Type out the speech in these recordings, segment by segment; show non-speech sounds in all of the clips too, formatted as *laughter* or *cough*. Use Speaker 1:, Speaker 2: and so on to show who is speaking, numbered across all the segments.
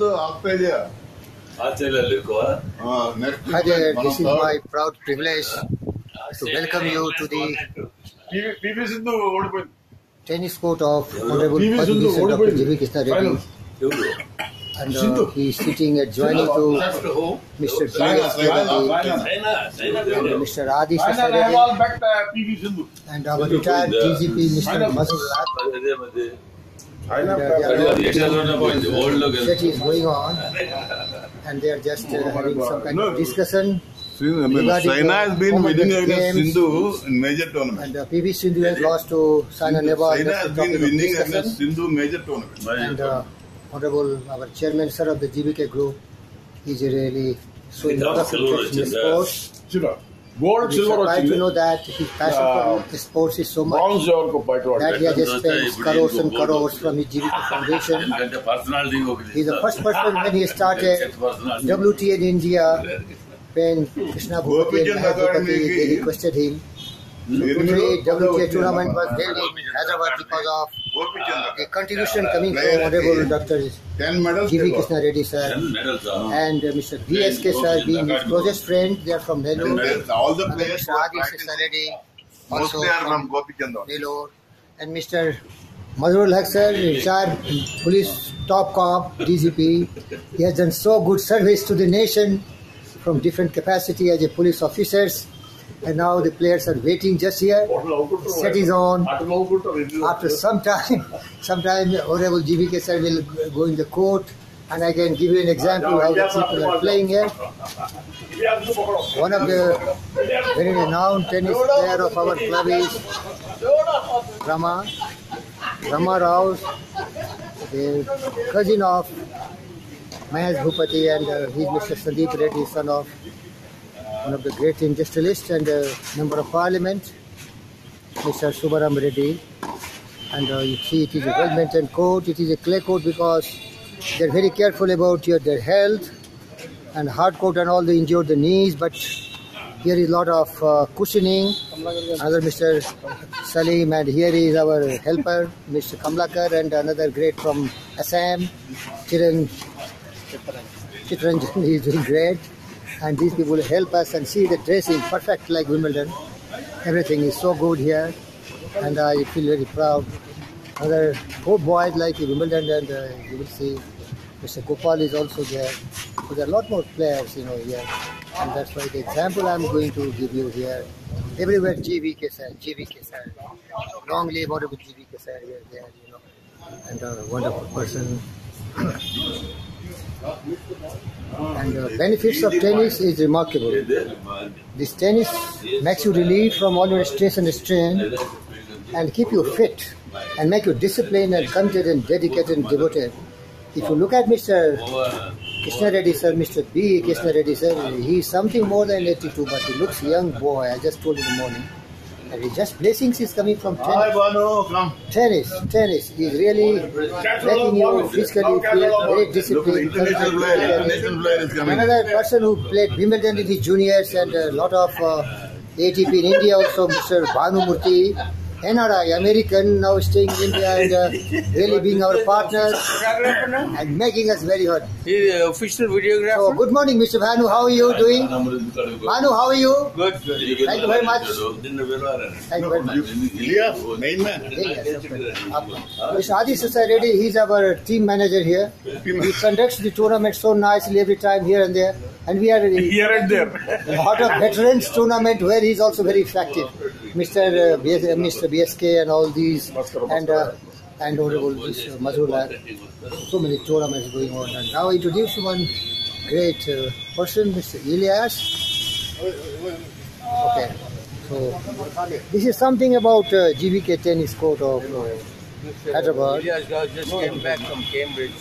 Speaker 1: Australia. Australia, this is my proud privilege to welcome you to the tennis court of Honorable
Speaker 2: Padmini
Speaker 1: Dr. J.V. Krishna Reddy. And uh, he is sitting adjoining to Mr.
Speaker 3: G.S.
Speaker 1: and Mr. Adi Krishna Reddy and our retired DGP Mr. Mazhar
Speaker 3: That is the
Speaker 1: point. Old going on, and they are just uh, oh having some kind of discussion.
Speaker 4: Saina has been winning against Sindhu in major tournaments.
Speaker 1: And uh, PV Sindhu has lost to Saina Nehwal. Saina
Speaker 4: has been winning against Sindhu major tournaments.
Speaker 1: And uh, Honorable, our chairman, sir, of the GVK group, is really showing a lot of interest in
Speaker 2: the
Speaker 1: sport.
Speaker 2: Gold,
Speaker 1: silver, or
Speaker 2: you
Speaker 1: know that his passion for sports is so much that he has just spent crores and crores from his GVK *laughs* Foundation. He's the first person when he *laughs* started WTA in India when Krishna Bhupathi and requested him. Today, WTA tournament was held in Hyderabad because of uh, the contribution coming from Honorable Dr. G.V. Krishna Reddy sir and uh, Mr. B S K sir being his closest friend. They are from Nellore.
Speaker 4: All the players are
Speaker 1: Reddy, also
Speaker 4: from
Speaker 1: Nellore. And Mr. Madhurul Haq sir, retired police top cop, DGP. He has done so good service to the nation from different capacity as a police officers and now the players are waiting just here. Set is on. After some time, *laughs* sometime Honorable GVK sir will go in the court and I can give you an example how the people are playing here. One of the very renowned tennis player of our club is Rama. Rama Rao, the cousin of Mahesh Bhupathi and uh, he is Mr. Sandeep Reddy, son of one of the great industrialists and uh, member of parliament, Mr. Subbarami Reddy. And uh, you see it is a well-maintained court, it is a clay court because they're very careful about your their health and hard court and all the injured the knees, but here is a lot of uh, cushioning. Another Mr. Salim, and here is our helper, Mr. Kamlakar, and another great from Assam, Chiran. Chitranjan *laughs* is doing great, and these people help us and see the dressing perfect like Wimbledon. Everything is so good here, and I feel very proud. Other four boys like Wimbledon, and uh, you will see Mr. Gopal is also there. So there are a lot more players, you know, here, and that's why the example I'm going to give you here. Everywhere GVK sir, GVK sir. Long live honorable GVK sir here, there, you know, and a wonderful person. And the benefits of tennis is remarkable. This tennis makes you relieve from all your stress and strain and keep you fit and make you disciplined and committed and dedicated and devoted. If you look at Mr. Krishna Reddy sir, Mr. B. Krishna Reddy sir, he is something more than 82, but he looks young boy. I just told in the morning. And just blessings is coming from tennis.
Speaker 4: Banu.
Speaker 1: Tennis, tennis is really making you physically very
Speaker 4: the
Speaker 1: disciplined.
Speaker 4: international player, international player is coming.
Speaker 1: Another person who played Wimbledon in his juniors and a lot of uh, ATP in India also, Mr. Bhanu Murthy, NRI, American, now staying in India and uh, really being our partners and making us very hot.
Speaker 5: Is the uh, official videographer.
Speaker 1: So, good morning, Mr. Bhanu. How are you doing? Bhanu, how are you?
Speaker 5: Good.
Speaker 1: Thank you very much. Thank you very much.
Speaker 4: Yes, main man.
Speaker 1: Yes, Mr. Adi Susaredi, he's our team manager here. He conducts the tournament so nicely every time here and there. And we are
Speaker 2: here and there.
Speaker 1: A lot of veterans tournament where he's also very effective. Mr. Uh, BS, uh, Mr. BSK and all these and uh, and honorable this, uh, So many tournaments going on. And now introduce one great uh, person, Mr. Elias. Okay. So this is something about uh, GVK tennis court of uh, Hyderabad.
Speaker 5: Elias just came back from Cambridge.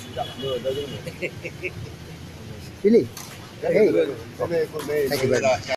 Speaker 1: Really? Hey. Thank you very much.